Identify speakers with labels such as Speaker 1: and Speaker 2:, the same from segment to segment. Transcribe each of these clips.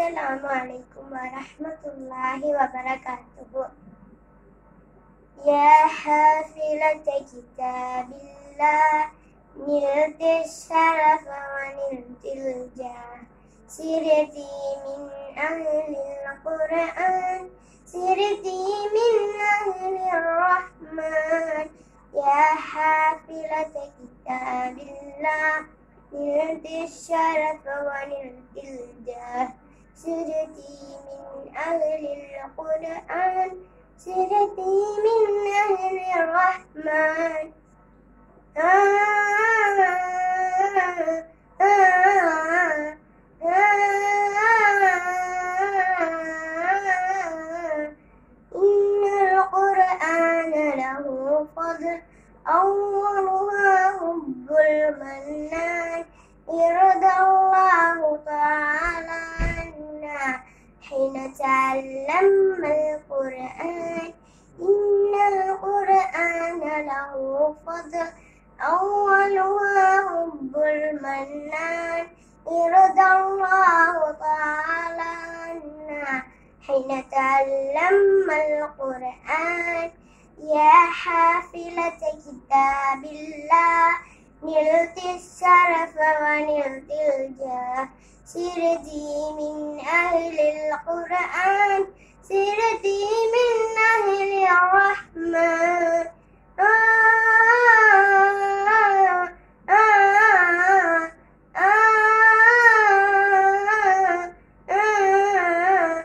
Speaker 1: السلام عليكم ورحمة الله وبركاته يا حافلة كتاب الله نلت الشرف ونلت الجاه سيرتي من أهل القرآن سيرتي من أهل الرحمن يا حافلة كتاب الله سيرتي من أهل القرآن سيرتي من أهل الرحمن إن القرآن له فضل أولها حب المنان يرضى حين تعلمنا القرآن إن القرآن له فضل. أولها حب المنان يرضى الله تعالى عنا. حين تعلمنا القرآن يا حافلة كتاب الله نلت الشرف ونلت الجاه سيرتي من أهل القرآن سيرتي من أهل الرحمن آه آه آه آه آه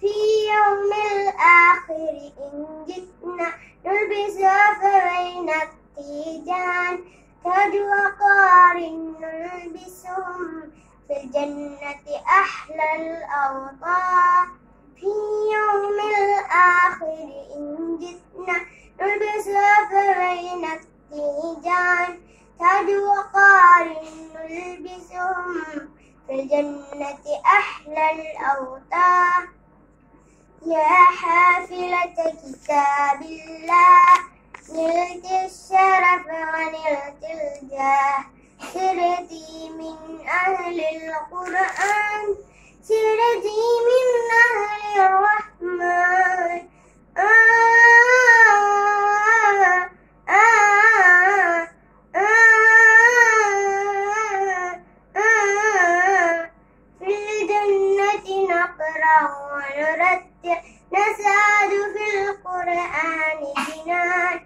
Speaker 1: في يوم الآخر إن جئنا نلبس فرين التيجان تاج وقار نلبسهم في الجنة أحلى الأوطان في يوم الآخر إن جئنا نلبس فرين التيجان. تاج وقار نلبسهم في الجنة أحلى الأوطان يا حافلة كتاب الله الجاه سرتي من أهل القرآن سرتي من أهل الرحمن. آه آه آه في الجنة نقرأ ونرتل نسعد في القرآن جنان.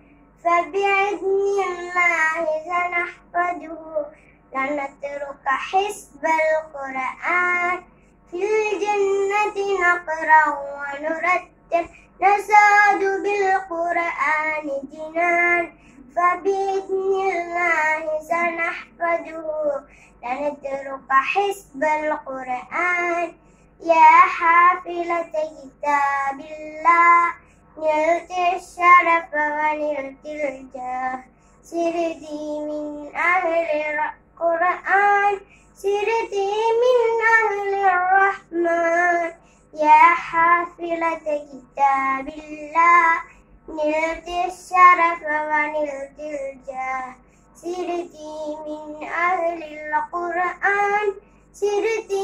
Speaker 1: فبإذن الله سنحفظه لنترك حسب القرآن في الجنة نقرأ ونرتل نسعد بالقرآن جنان. فبإذن الله سنحفظه. لنترك حسب القرآن. يا حافلة كتاب الله نلت الشرف ونلت الجاه. سرتي من أهل القرآن سرتي من أهل الرحمن. يا حافلة كتاب الله نلت الشرف ونلت الجاه. سرتي من أهل القرآن سرتي